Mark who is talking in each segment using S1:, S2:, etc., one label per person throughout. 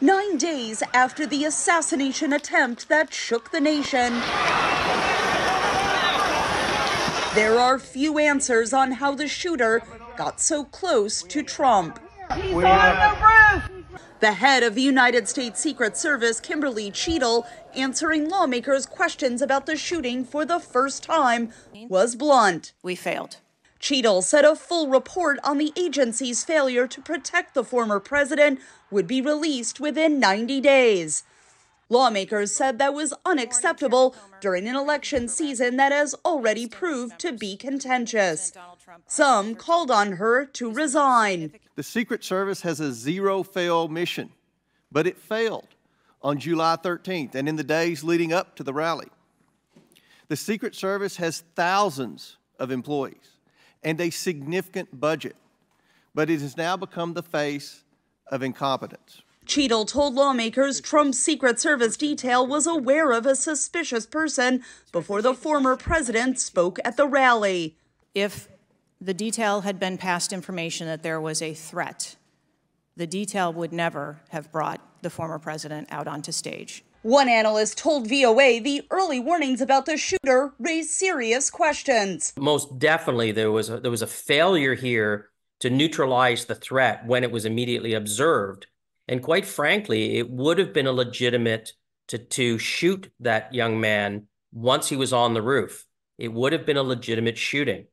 S1: Nine days after the assassination attempt that shook the nation, there are few answers on how the shooter got so close to Trump. The head of the United States Secret Service, Kimberly Cheatle, answering lawmakers' questions about the shooting for the first time, was blunt.
S2: We failed.
S1: Cheatle said a full report on the agency's failure to protect the former president would be released within 90 days. Lawmakers said that was unacceptable during an election season that has already proved to be contentious. Some called on her to resign.
S3: The Secret Service has a zero fail mission, but it failed on July 13th and in the days leading up to the rally. The Secret Service has thousands of employees and a significant budget, but it has now become the face of incompetence.
S1: Cheatle told lawmakers Trump's Secret Service detail was aware of a suspicious person before the former president spoke at the rally.
S2: If the detail had been passed information that there was a threat, the detail would never have brought the former president out onto stage.
S1: One analyst told VOA the early warnings about the shooter raised serious questions.
S4: Most definitely, there was a, there was a failure here to neutralize the threat when it was immediately observed. And quite frankly, it would have been a legitimate to, to shoot that young man once he was on the roof. It would have been a legitimate shooting,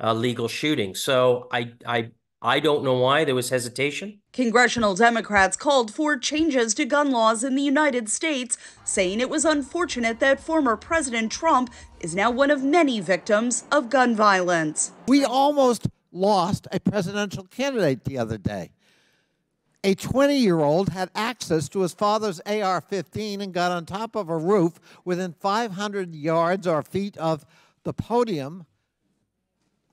S4: a legal shooting. So I, I I don't know why there was hesitation.
S1: Congressional Democrats called for changes to gun laws in the United States, saying it was unfortunate that former President Trump is now one of many victims of gun violence.
S5: We almost lost a presidential candidate the other day. A 20 year old had access to his father's AR 15 and got on top of a roof within 500 yards or feet of the podium.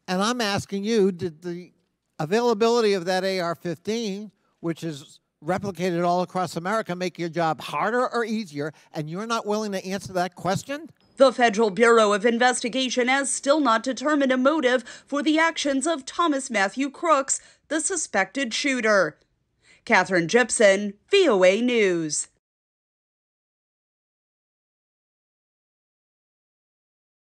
S5: And I'm asking you, did the availability of that AR-15, which is replicated all across America, make your job harder or easier, and you're not willing to answer that question?
S1: The Federal Bureau of Investigation has still not determined a motive for the actions of Thomas Matthew Crooks, the suspected shooter. Katherine Gypson, VOA News.